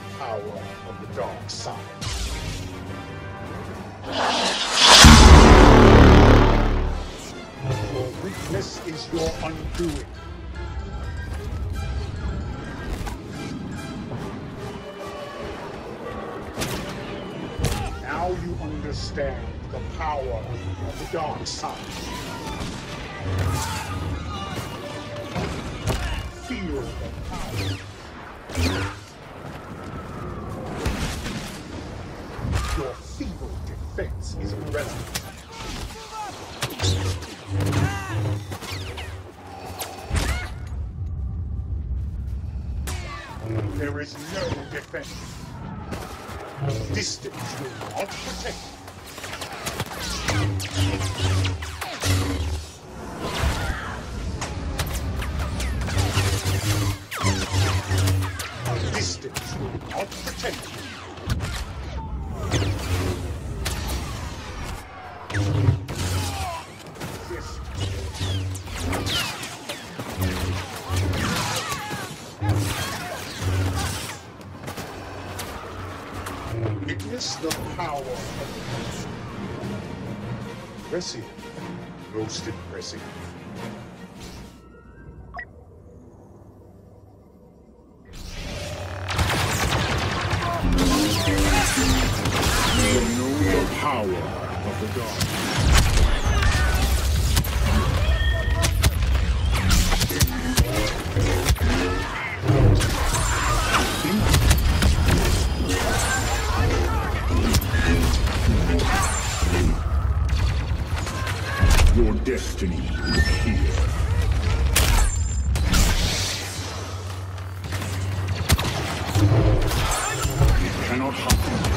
the power of the dark side. Your weakness is your undoing. Now you understand the power of the dark side. Feel the power. Your feeble defense is irrelevant. There is no defense. Distance will not protect. you. Distance will not protect. This Witness the power of the Impressive. Most impressive. You know the power of the dark. Your destiny is here. It cannot happen.